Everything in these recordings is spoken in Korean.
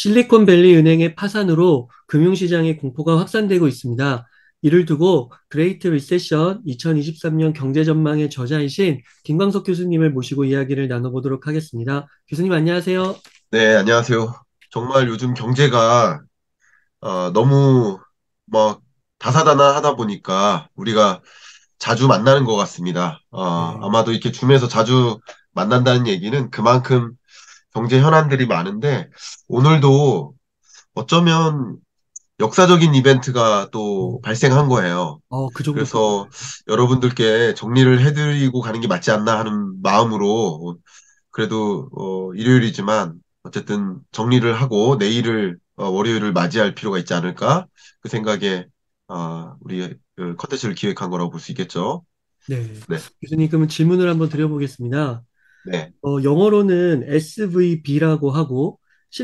실리콘밸리 은행의 파산으로 금융시장의 공포가 확산되고 있습니다. 이를 두고 Great Recession 2023년 경제 전망의 저자이신 김광석 교수님을 모시고 이야기를 나눠보도록 하겠습니다. 교수님 안녕하세요. 네, 안녕하세요. 정말 요즘 경제가 어, 너무 뭐 다사다난하다 보니까 우리가 자주 만나는 것 같습니다. 어, 네, 아마도 이렇게 줌에서 자주 만난다는 얘기는 그만큼 경제 현안들이 많은데 오늘도 어쩌면 역사적인 이벤트가 어, 또 발생한 거예요. 어, 그. 그래서 여러분들께 정리를 해드리고 가는 게 맞지 않나 하는 마음으로 그래도 어, 일요일이지만 어쨌든 정리를 하고 내일을 어, 월요일을 맞이할 필요가 있지 않을까 그 생각에 어, 우리 그 컨텐츠를 기획한 거라고 볼 수 있겠죠. 네. 네, 교수님, 그러면 질문을 한번 드려보겠습니다. 네, 어, 영어로는 SVB라고 하고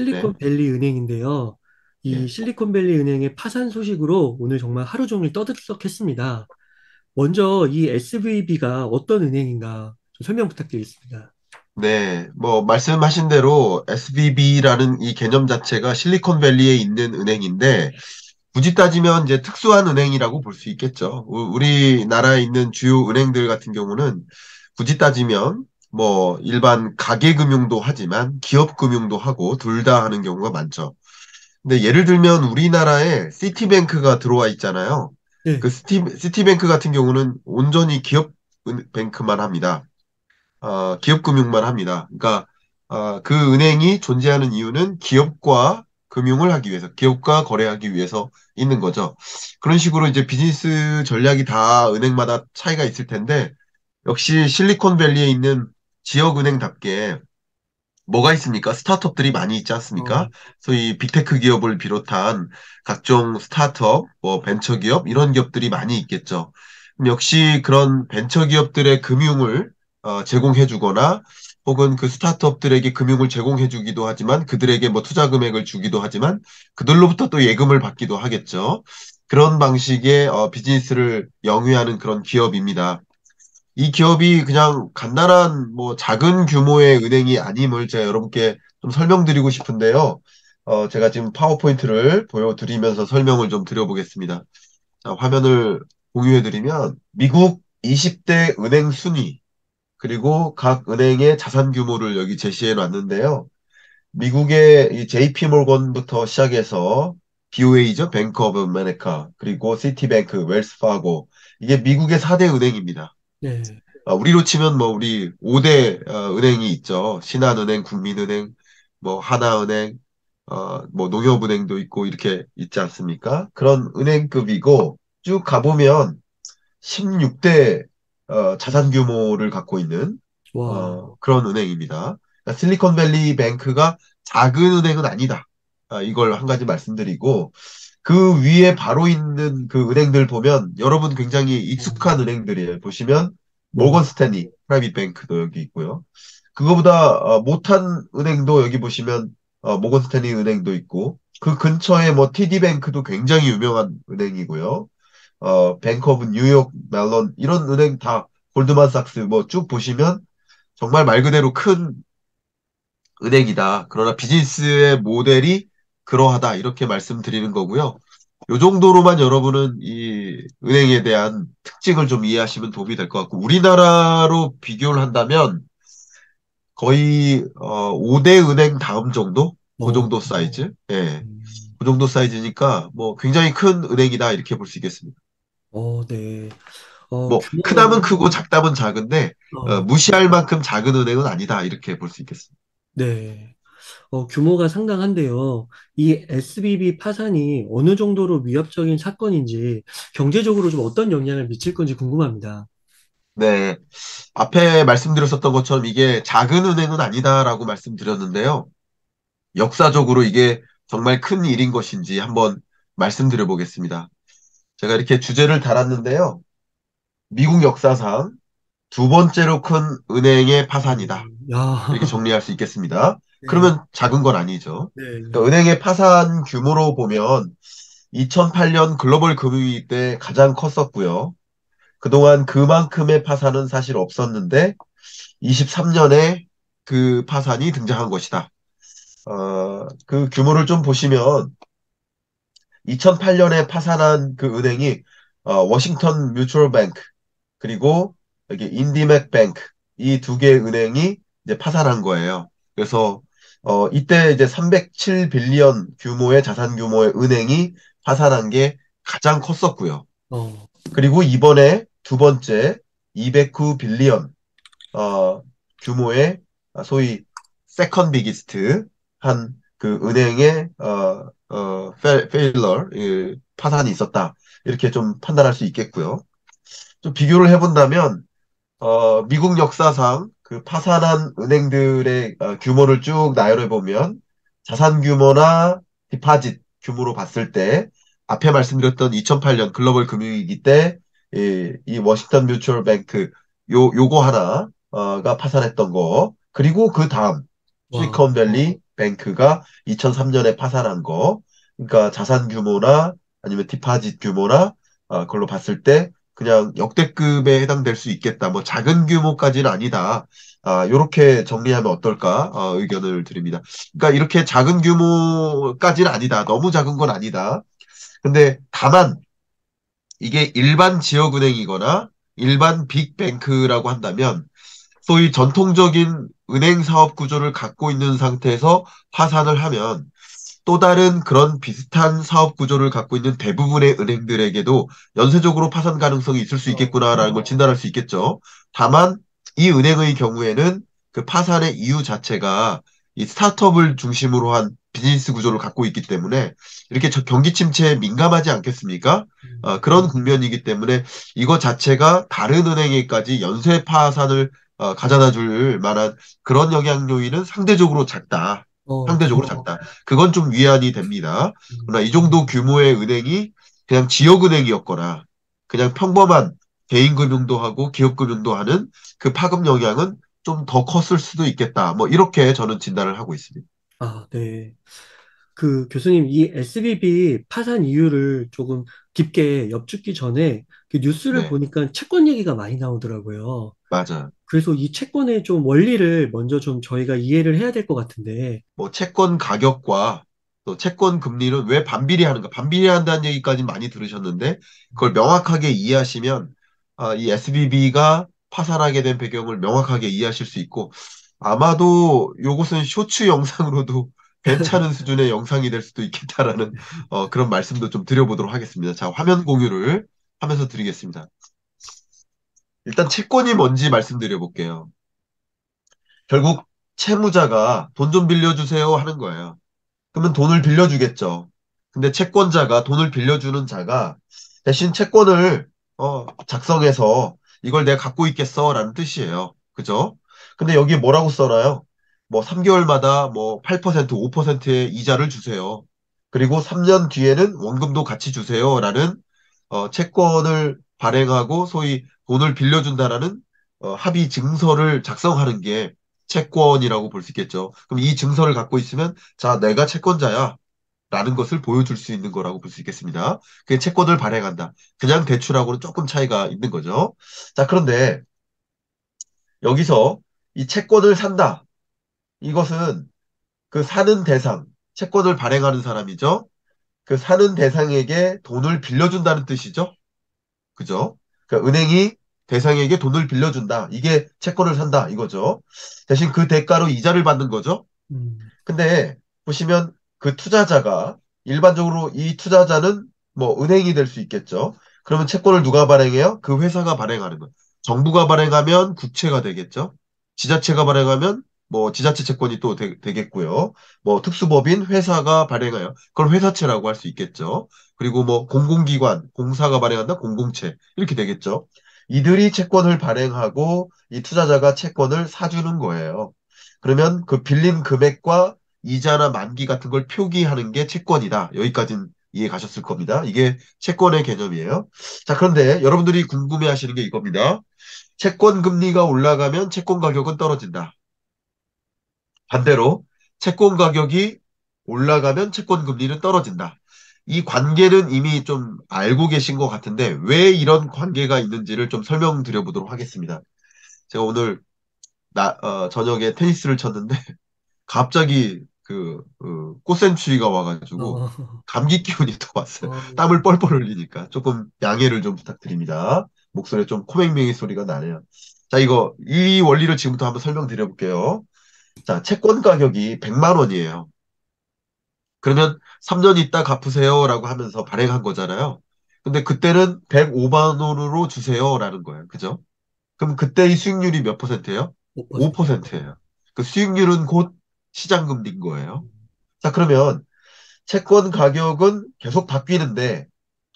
네, 실리콘밸리 은행인데요. 이 네, 실리콘밸리 은행의 파산 소식으로 오늘 정말 하루 종일 떠들썩했습니다. 먼저 이 SVB가 어떤 은행인가 좀 설명 부탁드리겠습니다. 네. 뭐 말씀하신 대로 SVB라는 이 개념 자체가 실리콘밸리에 있는 은행인데 굳이 따지면 이제 특수한 은행이라고 볼 수 있겠죠. 우- 우리나라에 있는 주요 은행들 같은 경우는 굳이 따지면 뭐 일반 가계 금융도 하지만 기업 금융도 하고 둘 다 하는 경우가 많죠. 근데 예를 들면 우리나라에 시티뱅크가 들어와 있잖아요. 그 네. 시티, 시티뱅크 같은 경우는 온전히 기업 은- bank만 합니다. 어, 기업 금융만 합니다. 그러니까 어, 그 은행이 존재하는 이유는 기업과 금융을 하기 위해서, 기업과 거래하기 위해서 있는 거죠. 그런 식으로 이제 비즈니스 전략이 다 은행마다 차이가 있을 텐데, 역시 실리콘밸리에 있는 지역은행답게 뭐가 있습니까? 스타트업들이 많이 있지 어, 않습니까? 소위 big tech 기업을 비롯한 각종 스타트업, 뭐 벤처 기업 이런 기업들이 많이 있겠죠. 역시 그런 벤처 기업들의 금융을 어, 제공해 주거나 혹은 그 스타트업들에게 금융을 제공해 주기도 하지만 그들에게 뭐 투자 금액을 주기도 하지만 그들로부터 또 예금을 받기도 하겠죠. 그런 방식의 어, 비즈니스를 영위하는 그런 기업입니다. 이 기업이 그냥 간단한 뭐 작은 규모의 은행이 아님을 제가 여러분께 좀 설명드리고 싶은데요. 어, 제가 지금 파워포인트를 보여드리면서 설명을 좀 드려보겠습니다. 자, 화면을 공유해드리면 미국 20대 은행 순위 그리고 각 은행의 자산 규모를 여기 제시해 놨는데요. 미국의 이 JP 모건부터 시작해서 BOA죠. 뱅크 오브 아메리카 그리고 시티뱅크, 웰스파고 이게 미국의 4대 은행입니다. 네. 아, 우리로 치면 뭐 우리 5대 은행이 있죠. 신한은행, 국민은행, 뭐 하나은행, 어, 뭐 농협은행도 있고 이렇게 있지 않습니까? 그런 은행급이고 쭉 가보면 16대 자산 규모를 갖고 있는 와, 어, 그런 은행입니다. 그러니까 실리콘밸리 뱅크가 작은 은행은 아니다. 아, 이걸 한 가지 말씀드리고 그 위에 바로 있는 그 은행들 보면 여러분 굉장히 어, 익숙한 은행들이에요. 보시면 네. 모건 스탠리 프라이빗 뱅크도 여기 있고요. 그거보다 어, 못한 은행도 여기 보시면 어, 모건 스탠리 은행도 있고 그 근처에 뭐 TD 뱅크도 굉장히 유명한 은행이고요. 어, 뱅크 오브 뉴욕, 멜론 이런 은행 다 골드만삭스 뭐 쭉 보시면 정말 말 그대로 큰 은행이다. 그러나 비즈니스의 모델이 그러하다. 이렇게 말씀드리는 거고요. 요 정도로만 여러분은 이 은행에 대한 특징을 좀 이해하시면 도움이 될 것 같고, 우리나라로 비교를 한다면 거의 어, 5대 은행 다음 정도? 그 어, 정도 사이즈? 예. 음, 그 정도 사이즈니까 뭐 굉장히 큰 은행이다. 이렇게 볼 수 있겠습니다. 어, 네. 어, 뭐 크다면 규모가, 크고 작다면 작은데 어, 어, 무시할 만큼 작은 은행은 아니다. 이렇게 볼 수 있겠습니다. 네. 어, 규모가 상당한데요. 이 SBB 파산이 어느 정도로 위협적인 사건인지 경제적으로 좀 어떤 영향을 미칠 건지 궁금합니다. 네. 앞에 말씀드렸었던 것처럼 이게 작은 은행은 아니다라고 말씀드렸는데요. 역사적으로 이게 정말 큰 일인 것인지 한번 말씀드려 보겠습니다. 제가 이렇게 주제를 달았는데요. 미국 역사상 두 번째로 큰 은행의 파산이다. 음, 야, 이렇게 정리할 수 있겠습니다. 네, 그러면 작은 건 아니죠. 네, 그러니까 은행의 파산 규모로 보면 2008년 글로벌 금융위기 때 가장 컸었고요. 그동안 그만큼의 파산은 사실 없었는데 23년에 그 파산이 등장한 것이다. 어, 그 규모를 좀 보시면 2008년에 파산한 그 은행이 어, 워싱턴 뮤추얼 뱅크 그리고 여기 인디맥 뱅크 이 두 개의 은행이 이제 파산한 거예요. 그래서 어, 이때 이제 307 billion 규모의 자산 규모의 은행이 파산한 게 가장 컸었고요. 어, 그리고 이번에 두 번째 209 billion 어, 규모의 아, 소위 second biggest 한 그 은행의 어, 어, fai, failure 예, 파산이 있었다. 이렇게 좀 판단할 수 있겠고요. 좀 비교를 해본다면 어, 미국 역사상 그 파산한 은행들의 어, 규모를 쭉 나열해 보면 자산 규모나 deposit 규모로 봤을 때 앞에 말씀드렸던 2008년 글로벌 금융위기 때 이, 이 워싱턴 뮤추얼 뱅크 요 요거 하나가 파산했던 거. 그리고 그 다음 와, 실리콘밸리 뱅크가 2003년에 파산한 거. 그러니까 자산 규모나 아니면 디파짓 규모나 어, 그걸로 봤을 때 그냥 역대급에 해당될 수 있겠다. 뭐 작은 규모까지는 아니다. 아, 요렇게 정리하면 어떨까? 어, 의견을 드립니다. 그러니까 이렇게 작은 규모까지는 아니다. 너무 작은 건 아니다. 근데 다만 이게 일반 지역은행이거나 일반 빅뱅크라고 한다면 소위 전통적인 은행 사업 구조를 갖고 있는 상태에서 파산을 하면 또 다른 그런 비슷한 사업 구조를 갖고 있는 대부분의 은행들에게도 연쇄적으로 파산 가능성이 있을 수 있겠구나라는 걸 진단할 수 있겠죠. 다만 이 은행의 경우에는 그 파산의 이유 자체가 이 스타트업을 중심으로 한 비즈니스 구조를 갖고 있기 때문에 이렇게 저 경기 침체에 민감하지 않겠습니까? 어, 그런 국면이기 때문에 이거 자체가 다른 은행에까지 연쇄 파산을 어, 가져다 줄 만한 그런 영향 요인은 상대적으로 작다. 어, 상대적으로 작다. 그건 좀 위안이 됩니다. 음, 그러나 이 정도 규모의 은행이 그냥 지역은행이었거나 그냥 평범한 개인금융도 하고 기업금융도 하는 그 파급 영향은 좀 더 컸을 수도 있겠다. 뭐 이렇게 저는 진단을 하고 있습니다. 아, 네. 그 교수님, 이 SVB 파산 이유를 조금 깊게 엿듣기 전에 그 뉴스를 네, 보니까 채권 얘기가 많이 나오더라고요. 맞아. 그래서 이 채권의 좀 원리를 먼저 좀 저희가 이해를 해야 될 것 같은데, 뭐 채권 가격과 또 채권 금리는 왜 반비례하는가? 반비례한다는 얘기까지 많이 들으셨는데 그걸 명확하게 이해하시면 아, 이 SBB가 파산하게 된 배경을 명확하게 이해하실 수 있고 아마도 요것은 쇼츠 영상으로도 괜찮은 수준의 영상이 될 수도 있겠다라는 어, 그런 말씀도 좀 드려보도록 하겠습니다. 자, 화면 공유를 하면서 드리겠습니다. 일단 채권이 뭔지 말씀드려 볼게요. 결국 채무자가 돈 좀 빌려주세요 하는 거예요. 그러면 돈을 빌려주겠죠. 근데 채권자가 돈을 빌려주는 자가 대신 채권을 어, 작성해서 이걸 내가 갖고 있겠어 라는 뜻이에요. 그죠? 근데 여기 뭐라고 써놔요? 뭐 3개월마다 뭐 8%, 5%의 이자를 주세요. 그리고 3년 뒤에는 원금도 같이 주세요 라는 어, 채권을 발행하고 소위 돈을 빌려준다라는 어, 합의 증서를 작성하는 게 채권이라고 볼 수 있겠죠. 그럼 이 증서를 갖고 있으면 자, 내가 채권자야. 라는 것을 보여줄 수 있는 거라고 볼 수 있겠습니다. 그게 채권을 발행한다. 그냥 대출하고는 조금 차이가 있는 거죠. 자, 그런데 여기서 이 채권을 산다. 이것은 그 사는 대상, 채권을 발행하는 사람이죠. 그 사는 대상에게 돈을 빌려준다는 뜻이죠. 그죠? 그러니까 은행이 대상에게 돈을 빌려준다. 이게 채권을 산다. 이거죠. 대신 그 대가로 이자를 받는 거죠. 음, 근데 보시면 그 투자자가 일반적으로 이 투자자는 뭐 은행이 될 수 있겠죠. 그러면 채권을 누가 발행해요? 그 회사가 발행하는 거. 정부가 발행하면 국채가 되겠죠. 지자체가 발행하면 뭐 지자체 채권이 또 되, 겠고요. 뭐 특수법인 회사가 발행하여 그걸 회사채라고 할 수 있겠죠. 그리고 뭐 공공기관, 공사가 발행한다 공공채 이렇게 되겠죠. 이들이 채권을 발행하고 이 투자자가 채권을 사주는 거예요. 그러면 그 빌린 금액과 이자나 만기 같은 걸 표기하는 게 채권이다. 여기까지는 이해 가셨을 겁니다. 이게 채권의 개념이에요. 자, 그런데 여러분들이 궁금해 하시는 게 이겁니다. 채권 금리가 올라가면 채권 가격은 떨어진다. 반대로 채권 가격이 올라가면 채권 금리는 떨어진다. 이 관계는 이미 좀 알고 계신 것 같은데 왜 이런 관계가 있는지를 좀 설명드려 보도록 하겠습니다. 제가 오늘 나, 어, 저녁에 테니스를 쳤는데 갑자기 그, 그 꽃샘추위가 와가지고 어, 감기 기운이 또 왔어요. 어, 땀을 뻘뻘 흘리니까 조금 양해를 좀 부탁드립니다. 목소리에 좀 코맹맹이 소리가 나네요. 자, 이거 이 원리를 지금부터 한번 설명드려 볼게요. 자, 채권 가격이 100만 원이에요. 그러면 3년 있다 갚으세요라고 하면서 발행한 거잖아요. 근데 그때는 105만 원으로 주세요라는 거예요. 그죠? 그럼 그때 이 수익률이 몇 퍼센트예요? 5%. 5%예요. 그 수익률은 곧 시장 금리인 거예요. 자, 그러면 채권 가격은 계속 바뀌는데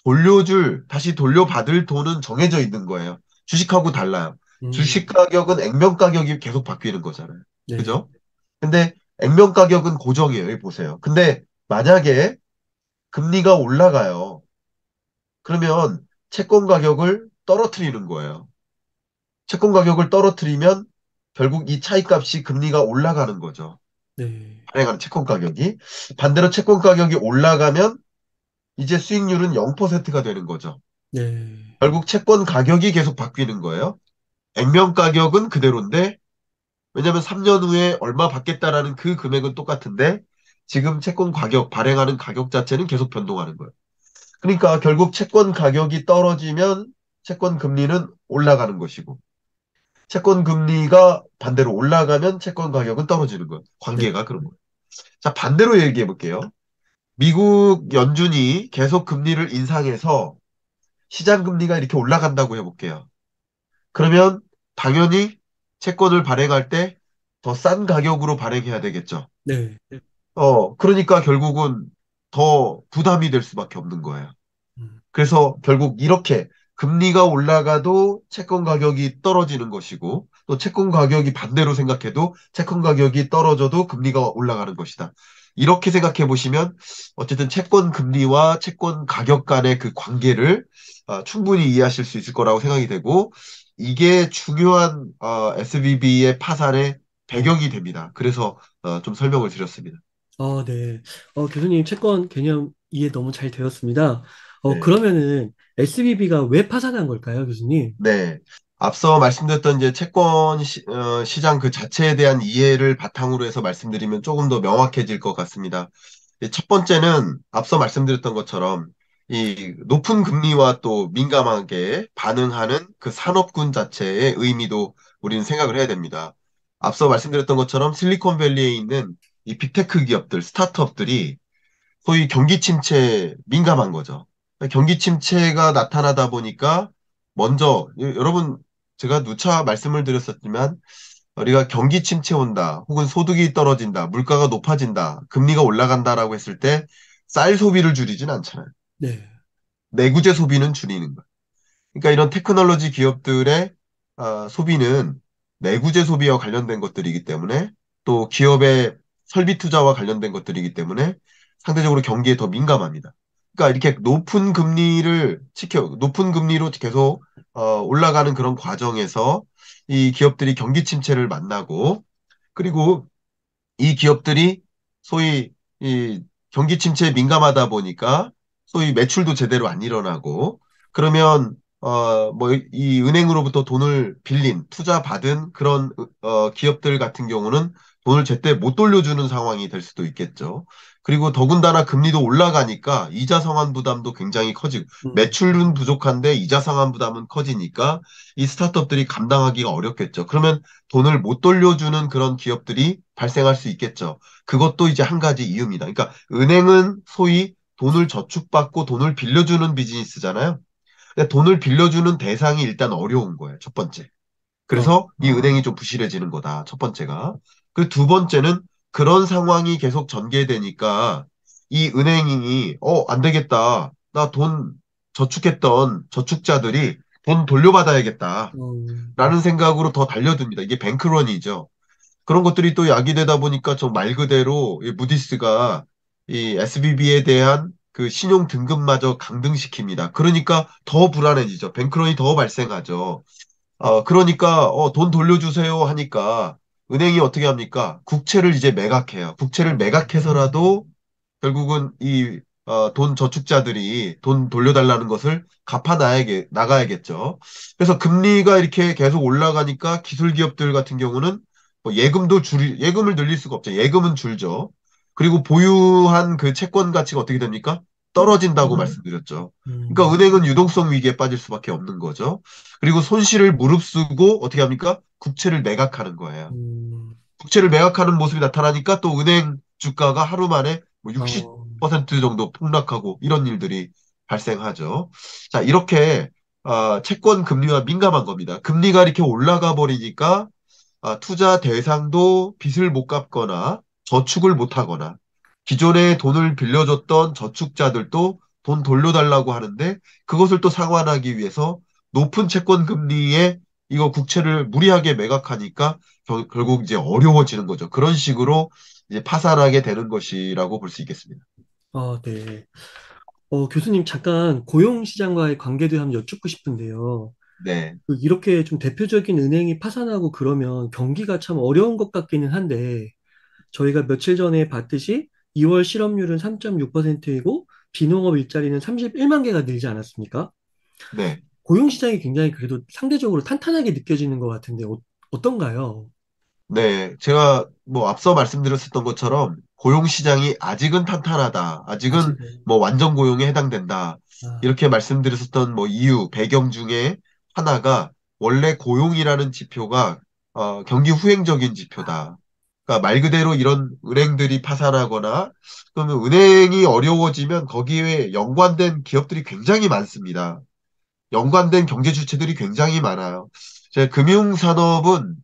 돌려줄, 다시 돌려받을 돈은 정해져 있는 거예요. 주식하고 달라요. 음, 주식 가격은 액면 가격이 계속 바뀌는 거잖아요. 네, 그죠? 근데 액면 가격은 고정이에요. 여기 보세요. 근데 만약에 금리가 올라가요. 그러면 채권 가격을 떨어뜨리는 거예요. 채권 가격을 떨어뜨리면 결국 이 차익값이 금리가 올라가는 거죠. 네, 발행하는 채권 가격이. 반대로 채권 가격이 올라가면 이제 수익률은 0%가 되는 거죠. 네, 결국 채권 가격이 계속 바뀌는 거예요. 액면 가격은 그대로인데 왜냐하면 3년 후에 얼마 받겠다라는 그 금액은 똑같은데 지금 채권 가격, 발행하는 가격 자체는 계속 변동하는 거예요. 그러니까 결국 채권 가격이 떨어지면 채권 금리는 올라가는 것이고 채권 금리가 반대로 올라가면 채권 가격은 떨어지는 거예요. 네, 관계가 그런 거예요. 자, 반대로 얘기해 볼게요. 미국 연준이 계속 금리를 인상해서 시장 금리가 이렇게 올라간다고 해볼게요. 그러면 당연히 채권을 발행할 때 더 싼 가격으로 발행해야 되겠죠. 네, 어, 그러니까 결국은 더 부담이 될 수밖에 없는 거예요. 음, 그래서 결국 이렇게 금리가 올라가도 채권 가격이 떨어지는 것이고 또 채권 가격이 반대로 생각해도 채권 가격이 떨어져도 금리가 올라가는 것이다. 이렇게 생각해 보시면 어쨌든 채권 금리와 채권 가격 간의 그 관계를 어, 충분히 이해하실 수 있을 거라고 생각이 되고 이게 중요한 어, SVB의 파산의 어, 배경이 됩니다. 그래서 어, 좀 설명을 드렸습니다. 어, 네. 어, 교수님 채권 개념 이해 너무 잘 되었습니다. 어, 네. 그러면은 SBB가 왜 파산한 걸까요, 교수님? 네. 앞서 말씀드렸던 이제 채권 시, 어, 시장 그 자체에 대한 이해를 바탕으로 해서 말씀드리면 조금 더 명확해질 것 같습니다. 이첫 번째는 앞서 말씀드렸던 것처럼 이 높은 금리와 또 민감하게 반응하는 그 산업군 자체의 의미도 우리는 생각을 해야 됩니다. 앞서 말씀드렸던 것처럼 실리콘밸리에 있는 이 빅테크 기업들, 스타트업들이 소위 경기 침체에 민감한 거죠. 경기 침체가 나타나다 보니까 먼저 여- 여러분 제가 누차 말씀을 드렸었지만 우리가 경기 침체 온다, 혹은 소득이 떨어진다, 물가가 높아진다, 금리가 올라간다라고 했을 때 쌀 소비를 줄이진 않잖아요. 네, 내구재 소비는 줄이는 거예요. 그러니까 이런 테크놀로지 기업들의 아, 소비는 내구재 소비와 관련된 것들이기 때문에 또 기업의 설비 투자와 관련된 것들이기 때문에 상대적으로 경기에 더 민감합니다. 그러니까 이렇게 높은 금리를 지켜, 높은 금리로 계속 어, 올라가는 그런 과정에서 이 기업들이 경기 침체를 만나고 그리고 이 기업들이 소위 이 경기 침체에 민감하다 보니까 소위 매출도 제대로 안 일어나고 그러면 어 뭐 이 은행으로부터 돈을 빌린 투자 받은 그런 어 기업들 같은 경우는 돈을 제때 못 돌려주는 상황이 될 수도 있겠죠. 그리고 더군다나 금리도 올라가니까 이자 상환 부담도 굉장히 커지고 음, 매출은 부족한데 이자 상환 부담은 커지니까 이 스타트업들이 감당하기가 어렵겠죠. 그러면 돈을 못 돌려주는 그런 기업들이 발생할 수 있겠죠. 그것도 이제 한 가지 이유입니다. 그러니까 은행은 소위 돈을 저축받고 돈을 빌려주는 비즈니스잖아요. 근데 돈을 빌려주는 대상이 일단 어려운 거예요. 첫 번째. 어, 그래서 이 은행이 좀 부실해지는 거다. 첫 번째가. 그 두 번째는 그런 상황이 계속 전개되니까 이 은행이 어, 안 되겠다. 나 돈 저축했던 저축자들이 돈 돌려받아야겠다. 어, 라는 생각으로 더 달려듭니다. 이게 뱅크런이죠. 그런 것들이 또 야기되다 보니까 저말 그대로 이 무디스가 이 SBB에 대한 그 신용 등급마저 강등시킵니다. 그러니까 더 불안해지죠. 뱅크런이 더 발생하죠. 어, 그러니까 어, 돈 돌려주세요 하니까 은행이 어떻게 합니까? 국채를 이제 매각해요. 국채를 매각해서라도 결국은 이 어, 돈 저축자들이 돈 돌려달라는 것을 갚아나야겠, 나가야겠죠. 그래서 금리가 이렇게 계속 올라가니까 기술 기업들 같은 경우는 뭐 예금도 줄, 예금을 늘릴 수가 없죠. 예금은 줄죠. 그리고 보유한 그 채권 가치가 어떻게 됩니까? 떨어진다고 말씀드렸죠. 그러니까 음, 은행은 유동성 위기에 빠질 수밖에 없는 거죠. 그리고 손실을 무릅쓰고 어떻게 합니까? 국채를 매각하는 거예요. 음, 국채를 매각하는 모습이 나타나니까 또 은행 주가가 하루 만에 뭐 어, 60% 정도 폭락하고 이런 일들이 발생하죠. 자, 이렇게 어, 채권 금리와 민감한 겁니다. 금리가 이렇게 올라가 버리니까 아, 투자 대상도 빚을 못 갚거나 저축을 못 하거나 기존에 돈을 빌려줬던 저축자들도 돈 돌려달라고 하는데 그것을 또 상환하기 위해서 높은 채권 금리에 이거 국채를 무리하게 매각하니까 결, 결국 이제 어려워지는 거죠. 그런 식으로 이제 파산하게 되는 것이라고 볼 수 있겠습니다. 아, 네. 어, 교수님 잠깐 고용 시장과의 관계도 한번 여쭙고 싶은데요. 네, 그 이렇게 좀 대표적인 은행이 파산하고 그러면 경기가 참 어려운 것 같기는 한데, 저희가 며칠 전에 봤듯이 2월 실업률은 3.6%이고, 비농업 일자리는 31만 개가 늘지 않았습니까? 네. 고용 시장이 굉장히 그래도 상대적으로 탄탄하게 느껴지는 것 같은데, 어, 어떤가요? 네, 제가 뭐 앞서 말씀드렸었던 것처럼 고용 시장이 아직은 탄탄하다. 아직은 아직은. 뭐 완전 고용에 해당된다. 아, 이렇게 말씀드렸었던 뭐 이유, 배경 중에 하나가 원래 고용이라는 지표가 어, 경기 후행적인 지표다. 그러니까 말 그대로 이런 은행들이 파산하거나 그러면 은행이 어려워지면 거기에 연관된 기업들이 굉장히 많습니다. 연관된 경제 주체들이 굉장히 많아요. 제 금융 산업은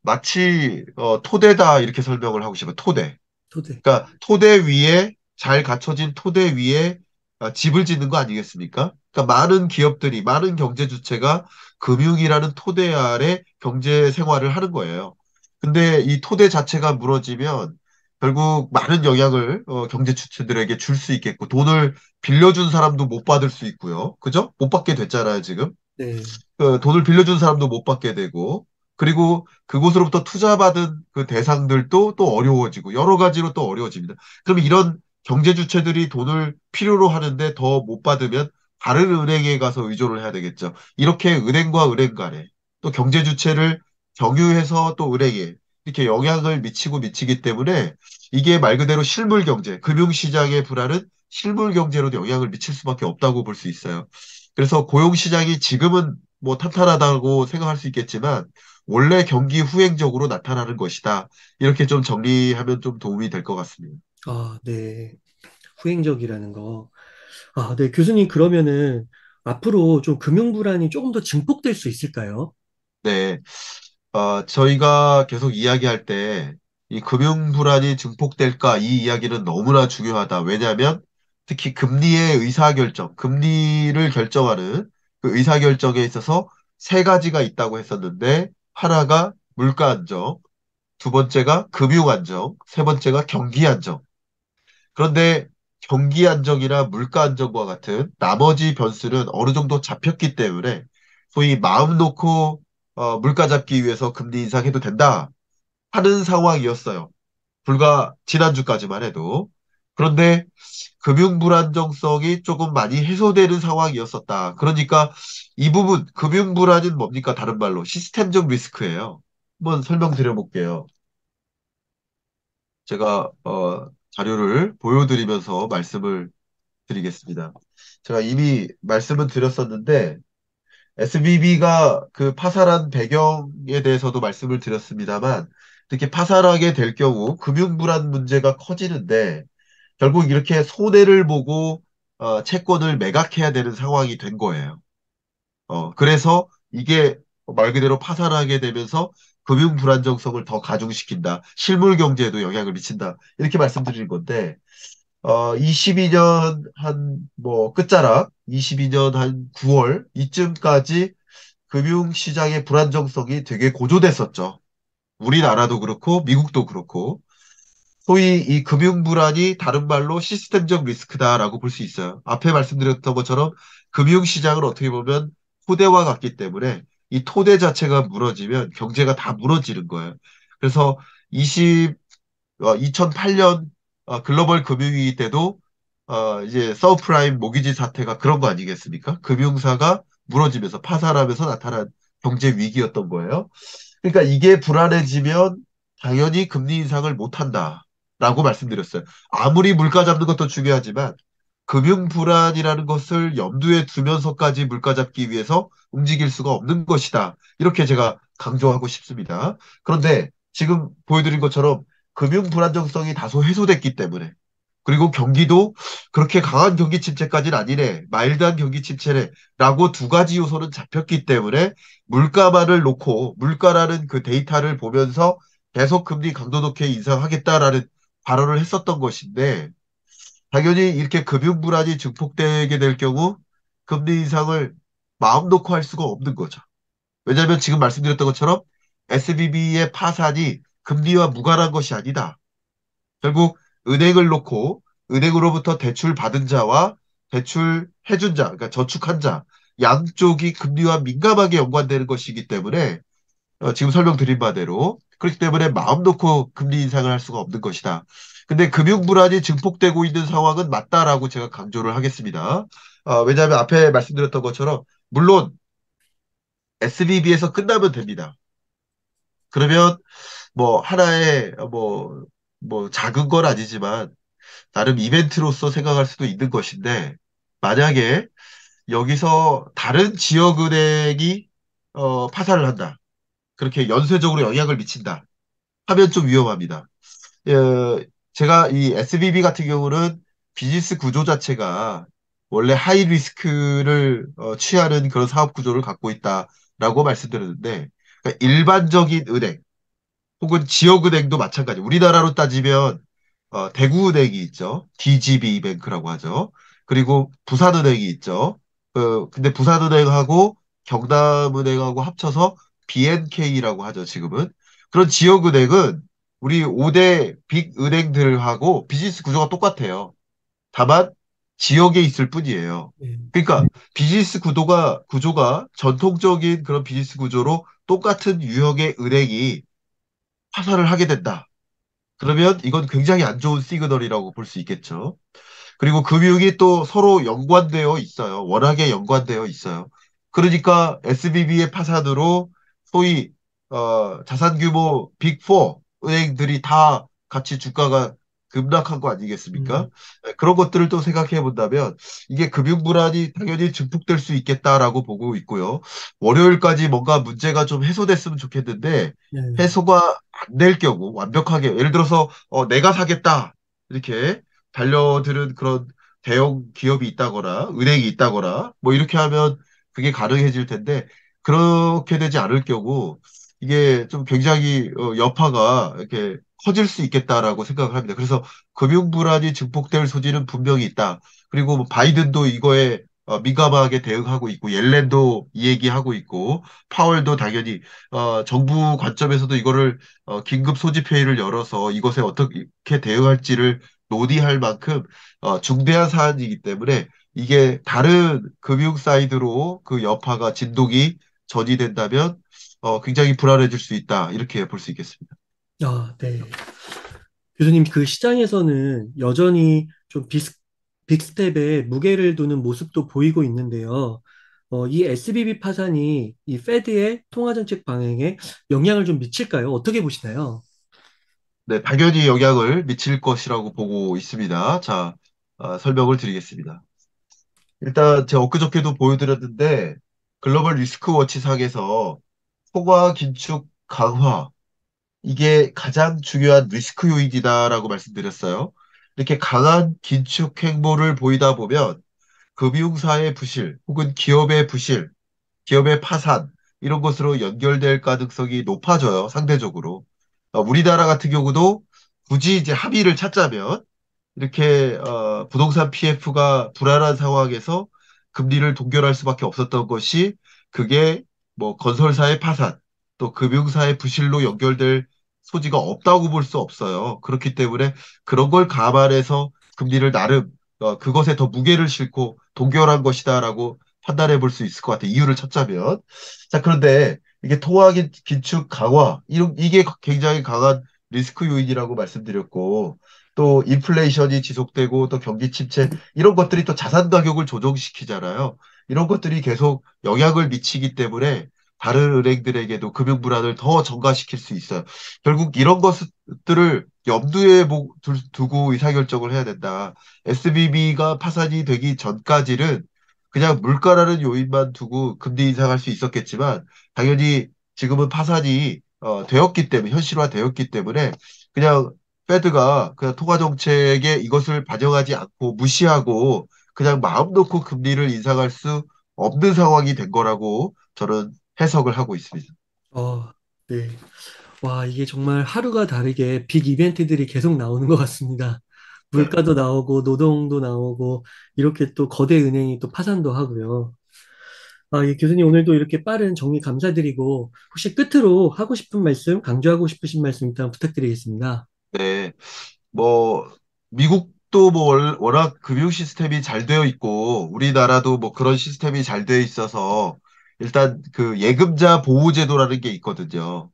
마치 어, 토대다 이렇게 설명을 하고 싶어요. 토대. 토대. 그러니까 토대 위에 잘 갖춰진 토대 위에 아, 집을 짓는 거 아니겠습니까? 그러니까 많은 기업들이 많은 경제 주체가 금융이라는 토대 아래 경제 생활을 하는 거예요. 근데 이 토대 자체가 무너지면 결국 많은 영향을 어, 경제 주체들에게 줄 수 있겠고 돈을 빌려준 사람도 못 받을 수 있고요. 그죠? 못 받게 됐잖아요, 지금. 네. 그 돈을 빌려준 사람도 못 받게 되고, 그리고 그곳으로부터 투자받은 그 대상들도 또 어려워지고, 여러 가지로 또 어려워집니다. 그럼 이런 경제 주체들이 돈을 필요로 하는데 더 못 받으면 다른 은행에 가서 의존을 해야 되겠죠. 이렇게 은행과 은행 간에 또 경제 주체를 경유해서 또 은행에 이렇게 영향을 미치고 미치기 때문에 이게 말 그대로 실물 경제, 금융 시장의 불안은 실물 경제로도 영향을 미칠 수밖에 없다고 볼 수 있어요. 그래서 고용 시장이 지금은 뭐 탄탄하다고 생각할 수 있겠지만 원래 경기 후행적으로 나타나는 것이다. 이렇게 좀 정리하면 좀 도움이 될 것 같습니다. 아, 네. 후행적이라는 거. 아, 네. 교수님, 그러면은 앞으로 좀 금융 불안이 조금 더 증폭될 수 있을까요? 네. 어, 저희가 계속 이야기할 때 이 금융 불안이 증폭될까 이 이야기는 너무나 중요하다. 왜냐하면 특히 금리의 의사결정, 금리를 결정하는 그 의사결정에 있어서 세 가지가 있다고 했었는데 하나가 물가 안정, 두 번째가 금융 안정, 세 번째가 경기 안정. 그런데 경기 안정이나 물가 안정과 같은 나머지 변수는 어느 정도 잡혔기 때문에 소위 마음 놓고 어, 물가 잡기 위해서 금리 인상해도 된다 하는 상황이었어요. 불과 지난주까지만 해도. 그런데 금융 불안정성이 조금 많이 해소되는 상황이었었다. 그러니까 이 부분 금융 불안은 뭡니까? 다른 말로 시스템적 리스크예요. 한번 설명드려 볼게요. 제가 어, 자료를 보여드리면서 말씀을 드리겠습니다. 제가 이미 말씀은 드렸었는데 SBB가 그 파산한 배경에 대해서도 말씀을 드렸습니다만 특히 파산하게 될 경우 금융 불안 문제가 커지는데 결국 이렇게 손해를 보고 어, 채권을 매각해야 되는 상황이 된 거예요. 어, 그래서 이게 말 그대로 파산하게 되면서 금융 불안정성을 더 가중시킨다. 실물 경제에도 영향을 미친다. 이렇게 말씀드리는 건데 어, 22년 한 뭐 끝자락 22년 한 9월 이쯤까지 금융시장의 불안정성이 되게 고조됐었죠. 우리나라도 그렇고 미국도 그렇고 소위 이 금융 불안이 다른 말로 시스템적 리스크다라고 볼 수 있어요. 앞에 말씀드렸던 것처럼 금융 시장을 어떻게 보면 토대와 같기 때문에 이 토대 자체가 무너지면 경제가 다 무너지는 거예요. 그래서 20, 어, 2008년 글로벌 금융위기 때도 어, 이제 서브프라임 모기지 사태가 그런 거 아니겠습니까? 금융사가 무너지면서 파산하면서 나타난 경제 위기였던 거예요. 그러니까 이게 불안해지면 당연히 금리 인상을 못 한다. 라고 말씀드렸어요. 아무리 물가 잡는 것도 중요하지만 금융 불안이라는 것을 염두에 두면서까지 물가 잡기 위해서 움직일 수가 없는 것이다. 이렇게 제가 강조하고 싶습니다. 그런데 지금 보여드린 것처럼 금융 불안정성이 다소 해소됐기 때문에 그리고 경기도 그렇게 강한 경기 침체까지는 아니네. 마일드한 경기 침체네. 라고 두 가지 요소는 잡혔기 때문에 물가만을 놓고 물가라는 그 데이터를 보면서 계속 금리 강도 높게 인상하겠다라는 발언을 했었던 것인데 당연히 이렇게 금융 불안이 증폭되게 될 경우 금리 인상을 마음 놓고 할 수가 없는 거죠. 왜냐하면 지금 말씀드렸던 것처럼 SBB의 파산이 금리와 무관한 것이 아니다. 결국 은행을 놓고 은행으로부터 대출 받은 자와 대출 해준 자, 그러니까 저축한 자, 양쪽이 금리와 민감하게 연관되는 것이기 때문에 어, 지금 설명드린 바대로 그렇기 때문에 마음 놓고 금리 인상을 할 수가 없는 것이다. 근데 금융 불안이 증폭되고 있는 상황은 맞다라고 제가 강조를 하겠습니다. 어, 왜냐하면 앞에 말씀드렸던 것처럼 물론 SBB에서 끝나면 됩니다. 그러면 뭐 하나의 뭐, 뭐 작은 건 아니지만 나름 이벤트로서 생각할 수도 있는 것인데 만약에 여기서 다른 지역 은행이 어, 파산을 한다. 그렇게 연쇄적으로 영향을 미친다. 하면 좀 위험합니다. 어, 제가 이 SVB 같은 경우는 비즈니스 구조 자체가 원래 high risk를 어, 취하는 그런 사업 구조를 갖고 있다라고 말씀드렸는데 그러니까 일반적인 은행 혹은 지역은행도 마찬가지. 우리나라로 따지면 어, 대구은행이 있죠. DGB뱅크라고 하죠. 그리고 부산은행이 있죠. 어, 근데 부산은행하고 경남은행하고 합쳐서 BNK라고 하죠, 지금은. 그런 지역은행은 우리 5대 big 은행들하고 비즈니스 구조가 똑같아요. 다만 지역에 있을 뿐이에요. 네. 그러니까 비즈니스 구도가 구조가 전통적인 그런 비즈니스 구조로 똑같은 유형의 은행이 파산을 하게 된다. 그러면 이건 굉장히 안 좋은 시그널이라고 볼 수 있겠죠. 그리고 금융이 또 서로 연관되어 있어요. 워낙에 연관되어 있어요. 그러니까 SBB의 파산으로 소위 어, 자산 규모 빅4 은행들이 다 같이 주가가 급락한 거 아니겠습니까? 음, 네, 그런 것들을 또 생각해 본다면 이게 금융 불안이 당연히 증폭될 수 있겠다라고 보고 있고요. 월요일까지 뭔가 문제가 좀 해소됐으면 좋겠는데 네. 해소가 안될 경우 완벽하게 예를 들어서 어, 내가 사겠다 이렇게 달려드는 그런 대형 기업이 있다거나 은행이 있다거나 뭐 이렇게 하면 그게 가능해질 텐데 그렇게 되지 않을 경우 이게 좀 굉장히 어, 여파가 이렇게 커질 수 있겠다라고 생각을 합니다. 그래서 금융 불안이 증폭될 소지는 분명히 있다. 그리고 뭐 바이든도 이거에 어, 민감하게 대응하고 있고 옐렌도 이 얘기하고 있고 파월도 당연히 어, 정부 관점에서도 이거를 어, 긴급 소집 회의를 열어서 이것에 어떻게 대응할지를 논의할 만큼 어, 중대한 사안이기 때문에 이게 다른 금융 사이드로 그 여파가 진동이 전이된다면 어, 굉장히 불안해질 수 있다. 이렇게 볼 수 있겠습니다. 아, 네. 교수님, 그 시장에서는 여전히 좀 비스, 빅스텝에 무게를 두는 모습도 보이고 있는데요. 어, 이 SVB 파산이 이 Fed의 통화정책 방향에 영향을 좀 미칠까요? 어떻게 보시나요? 네, 당연히 영향을 미칠 것이라고 보고 있습니다. 자, 아, 설명을 드리겠습니다. 일단 제가 엊그저께도 보여드렸는데 글로벌 리스크 워치 상에서 통화 긴축 강화 이게 가장 중요한 리스크 요인이다라고 말씀드렸어요. 이렇게 강한 긴축 행보를 보이다 보면 금융사의 부실 혹은 기업의 부실, 기업의 파산 이런 것으로 연결될 가능성이 높아져요, 상대적으로. 어, 우리나라 같은 경우도 굳이 이제 합의를 찾자면 이렇게 어, 부동산 PF가 불안한 상황에서 금리를 동결할 수밖에 없었던 것이 그게 뭐 건설사의 파산, 또 금융사의 부실로 연결될 소지가 없다고 볼 수 없어요. 그렇기 때문에 그런 걸 감안해서 금리를 나름 어, 그것에 더 무게를 싣고 동결한 것이다라고 판단해 볼 수 있을 것 같아요. 이유를 찾자면. 자, 그런데 이게 통화 긴- 긴축 강화, 이런, 이게 굉장히 강한 리스크 요인이라고 말씀드렸고, 또 인플레이션이 지속되고 또 경기 침체 이런 것들이 또 자산 가격을 조정시키잖아요. 이런 것들이 계속 영향을 미치기 때문에 다른 은행들에게도 금융 불안을 더 증가시킬 수 있어요. 결국 이런 것들을 염두에 두고 의사결정을 해야 된다. SBB가 파산이 되기 전까지는 그냥 물가라는 요인만 두고 금리 인상할 수 있었겠지만 당연히 지금은 파산이 어, 되었기 때문에 현실화 되었기 때문에 그냥 페드가 그냥 통화 정책에 이것을 반영하지 않고 무시하고 그냥 마음 놓고 금리를 인상할 수 없는 상황이 된 거라고 저는 해석을 하고 있습니다. 어, 네. 와, 이게 정말 하루가 다르게 빅 이벤트들이 계속 나오는 것 같습니다. 네. 물가도 나오고, 노동도 나오고, 이렇게 또 거대 은행이 또 파산도 하고요. 아, 예, 교수님 오늘도 이렇게 빠른 정리 감사드리고, 혹시 끝으로 하고 싶은 말씀, 강조하고 싶으신 말씀 일단 부탁드리겠습니다. 네. 뭐 미국도 뭐 월- 워낙 금융 시스템이 잘 되어 있고 우리나라도 뭐 그런 시스템이 잘 되어 있어서 일단 그 예금자 보호 제도라는 게 있거든요.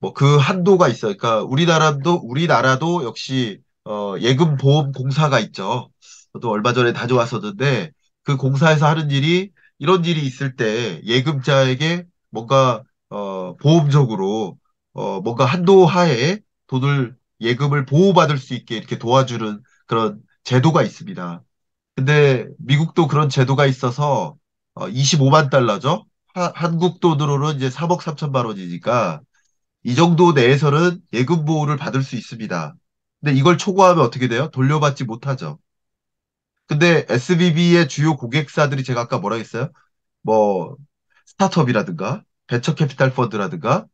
뭐 그 한도가 있어요. 그러니까 우리나라도 우리나라도 역시 어 예금 보험 공사가 있죠. 저도 얼마 전에 다녀왔었는데 그 공사에서 하는 일이 이런 일이 있을 때 예금자에게 뭔가 어 보험적으로 어 뭔가 한도 하에 돈을 예금을 보호받을 수 있게 이렇게 도와주는 그런 제도가 있습니다. 근데 미국도 그런 제도가 있어서 어 25만 달러죠. 하- 한국 돈으로는 이제 3억 3천만 원이니까 이 정도 내에서는 예금 보호를 받을 수 있습니다. 근데 이걸 초과하면 어떻게 돼요? 돌려받지 못하죠. 근데 SBB의 주요 고객사들이 제가 아까 뭐라 했어요? 뭐 스타트업이라든가 벤처 캐피탈 펀드라든가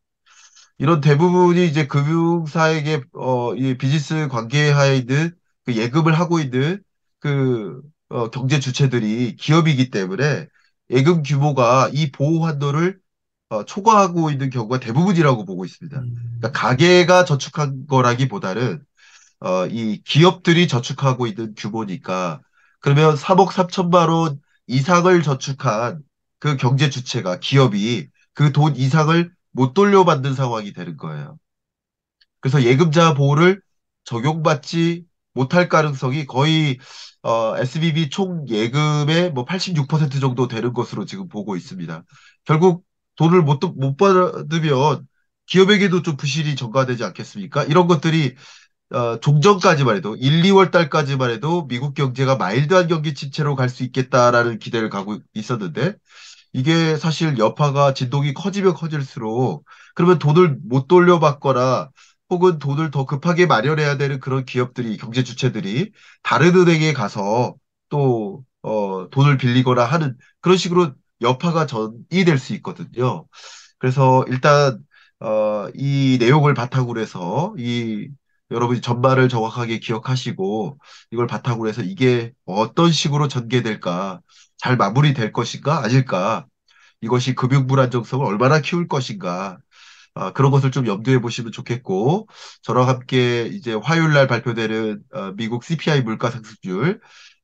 이런 대부분이 이제 금융사에게 어, 이 비즈니스 관계하에 있는 그 예금을 하고 있는 그 어, 경제 주체들이 기업이기 때문에 예금 규모가 이 보호 한도를 어, 초과하고 있는 경우가 대부분이라고 보고 있습니다. 그러니까 음, 가계가 저축한 거라기보다는 어, 이 기업들이 저축하고 있는 규모니까 그러면 3억 3천만 원 이상을 저축한 그 경제 주체가 기업이 그 돈 이상을 못 돌려받는 상황이 되는 거예요. 그래서 예금자 보호를 적용받지 못할 가능성이 거의 어, SBB 총 예금의 뭐 86% 정도 되는 것으로 지금 보고 있습니다. 결국 돈을 못, 못 받으면 기업에게도 좀 부실이 전가되지 않겠습니까? 이런 것들이 어, 종전까지만 해도 1, 2월 달까지만 해도 미국 경제가 마일드한 경기 침체로 갈 수 있겠다라는 기대를 가고 있었는데 이게 사실 여파가 진동이 커지면 커질수록 그러면 돈을 못 돌려받거나 혹은 돈을 더 급하게 마련해야 되는 그런 기업들이 경제 주체들이 다른 은행에 가서 또 어, 돈을 빌리거나 하는 그런 식으로 여파가 전이 될 수 있거든요. 그래서 일단 어, 이 내용을 바탕으로 해서 이 여러분이 전말을 정확하게 기억하시고 이걸 바탕으로 해서 이게 어떤 식으로 전개될까 잘 마무리될 것인가 아닐까 이것이 금융 불안정성을 얼마나 키울 것인가 아, 그런 것을 좀 염두에 보시면 좋겠고 저랑 함께 이제 화요일 날 발표되는 어, 미국 CPI 물가 상승률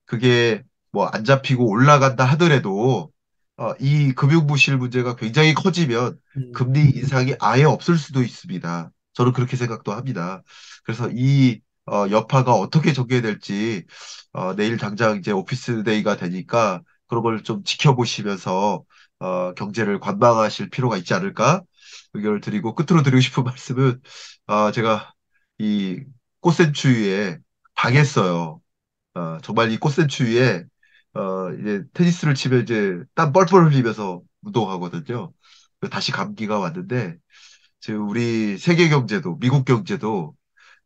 그게 뭐 안 잡히고 올라간다 하더라도 어, 이 금융부실 문제가 굉장히 커지면 음, 금리 인상이 아예 없을 수도 있습니다. 저는 그렇게 생각도 합니다. 그래서 이 어, 여파가 어떻게 전개될지 어, 내일 당장 이제 office day가 되니까 그런 걸 좀 지켜보시면서 어, 경제를 관망하실 필요가 있지 않을까 의견을 드리고 끝으로 드리고 싶은 말씀은 아, 제가 이 꽃샘추위에 당했어요. 어, 정말 이 꽃샘추위에 어, 이제 테니스를 치면 이제 땀 뻘뻘 흘리면서 운동하거든요. 다시 감기가 왔는데 지금 우리 세계 경제도 미국 경제도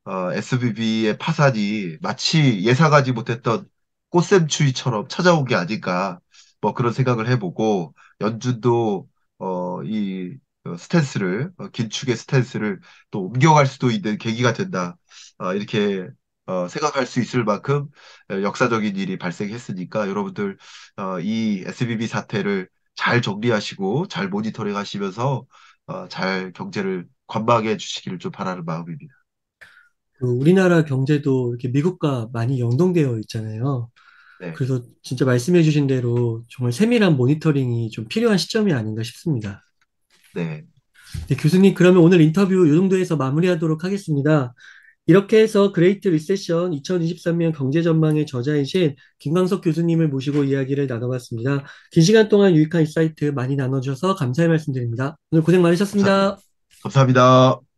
어, SBB의 파산이 마치 예상하지 못했던 꽃샘추위처럼 찾아온 게 아닐까 뭐 그런 생각을 해보고 연준도 어, 이 어, 스탠스를 어, 긴축의 스탠스를 또 옮겨갈 수도 있는 계기가 된다 어, 이렇게 어, 생각할 수 있을 만큼 어, 역사적인 일이 발생했으니까 여러분들 어, 이 SVB 사태를 잘 정리하시고 잘 모니터링 하시면서 어, 잘 경제를 관망해 주시기를 좀 바라는 마음입니다. 그 우리나라 경제도 이렇게 미국과 많이 연동되어 있잖아요. 네. 그래서 진짜 말씀해 주신 대로 정말 세밀한 모니터링이 좀 필요한 시점이 아닌가 싶습니다. 네. 네, 교수님, 그러면 오늘 인터뷰 이 정도에서 마무리하도록 하겠습니다. 이렇게 해서 Great Recession 2023년 경제 전망의 저자이신 김광석 교수님을 모시고 이야기를 나눠봤습니다. 긴 시간 동안 유익한 insight 많이 나눠주셔서 감사의 말씀드립니다. 오늘 고생 많으셨습니다. 감사합니다.